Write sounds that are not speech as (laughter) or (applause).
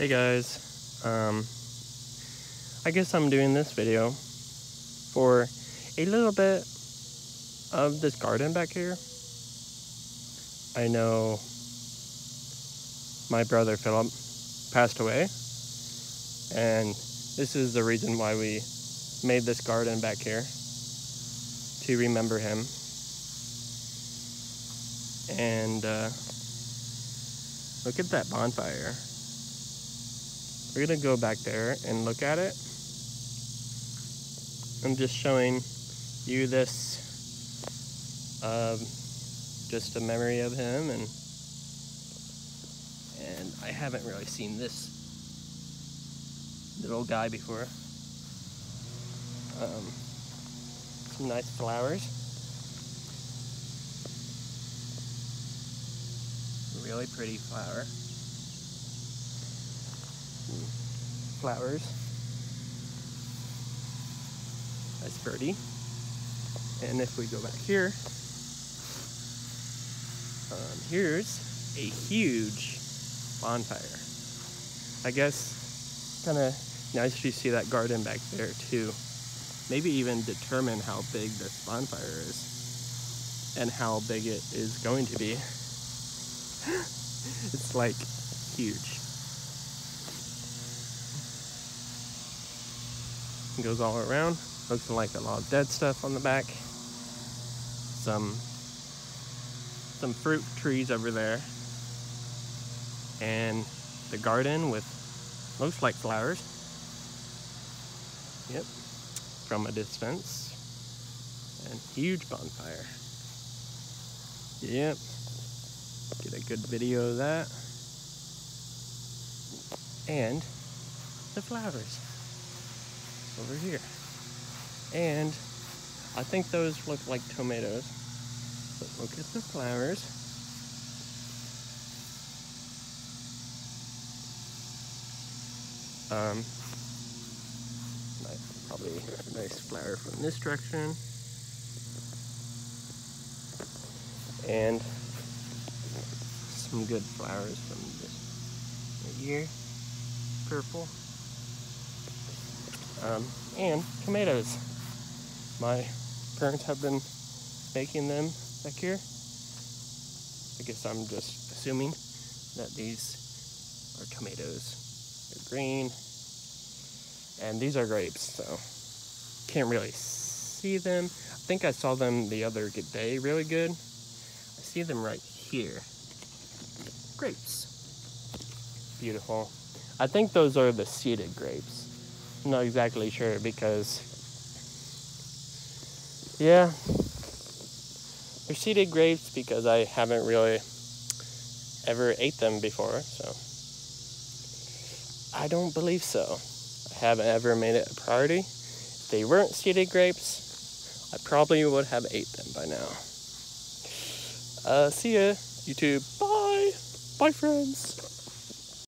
Hey guys, um, I guess I'm doing this video for a little bit of this garden back here. I know my brother Philip passed away and this is the reason why we made this garden back here to remember him. And uh, look at that bonfire we're gonna go back there and look at it. I'm just showing you this, um, just a memory of him, and and I haven't really seen this little guy before. Um, some nice flowers. Really pretty flower flowers. That's pretty. And if we go back here, um, here's a huge bonfire. I guess kind of nice to see that garden back there too. Maybe even determine how big this bonfire is and how big it is going to be. (gasps) it's like huge. Goes all around. Looks like a lot of dead stuff on the back. Some some fruit trees over there. And the garden with looks like flowers. Yep. From a distance. And huge bonfire. Yep. Get a good video of that. And the flowers over here. And I think those look like tomatoes. But look at the flowers. Um, probably a nice flower from this direction. And some good flowers from this right here. Purple um, and tomatoes. My parents have been making them back here. I guess I'm just assuming that these are tomatoes. They're green. And these are grapes, so can't really see them. I think I saw them the other day really good. I see them right here. Grapes. Beautiful. I think those are the seeded grapes. Not exactly sure because, yeah, they're seeded grapes because I haven't really ever ate them before, so I don't believe so. I haven't ever made it a priority. If they weren't seeded grapes, I probably would have ate them by now. Uh, see ya, YouTube. Bye. Bye, friends.